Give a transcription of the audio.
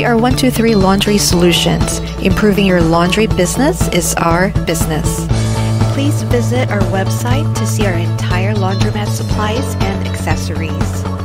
We are 123 Laundry Solutions. Improving your laundry business is our business. Please visit our website to see our entire laundromat supplies and accessories.